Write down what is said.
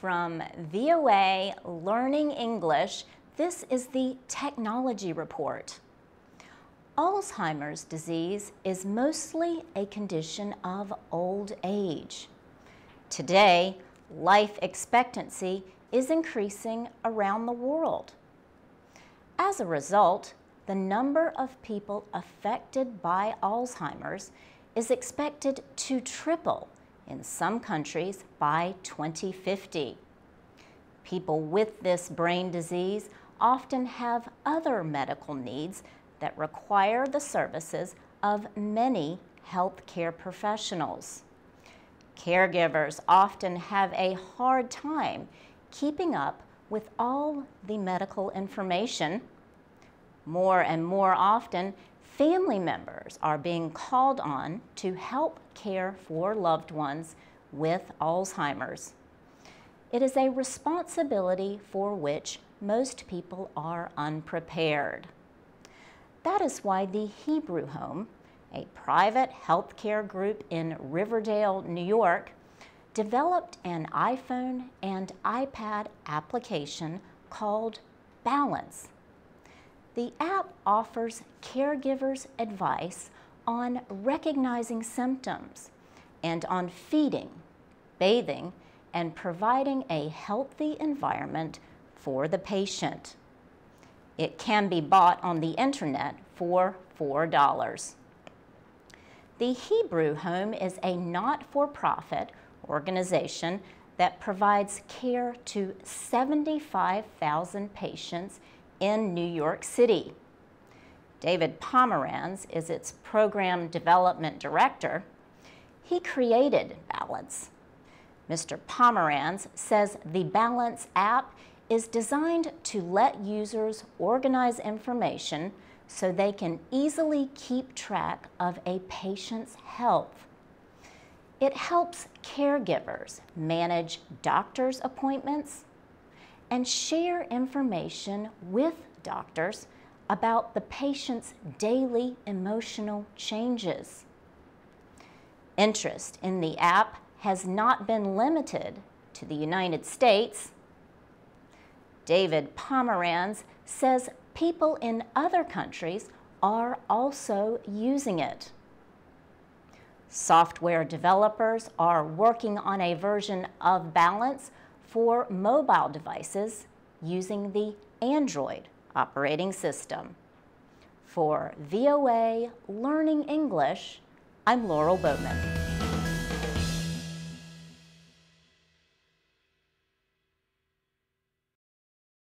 From VOA Learning English, this is the Technology Report. Alzheimer's disease is mostly a condition of old age. Today, life expectancy is increasing around the world. As a result, the number of people affected by Alzheimer's is expected to triple in some countries by 2050. People with this brain disease often have other medical needs that require the services of many healthcare professionals. Caregivers often have a hard time keeping up with all the medical information. More and more often, family members are being called on to help care for loved ones with Alzheimer's. It is a responsibility for which most people are unprepared. That is why the Hebrew Home, a private healthcare group in Riverdale, New York, developed an iPhone and iPad application called Balance the app offers caregivers advice on recognizing symptoms and on feeding, bathing, and providing a healthy environment for the patient. It can be bought on the internet for $4. The Hebrew Home is a not-for-profit organization that provides care to 75,000 patients in New York City. David Pomeranz is its program development director. He created Balance. Mr. Pomeranz says the Balance app is designed to let users organize information so they can easily keep track of a patient's health. It helps caregivers manage doctor's appointments, and share information with doctors about the patient's daily emotional changes. Interest in the app has not been limited to the United States. David Pomeranz says people in other countries are also using it. Software developers are working on a version of Balance for mobile devices using the Android operating system. For VOA Learning English, I'm Laurel Bowman.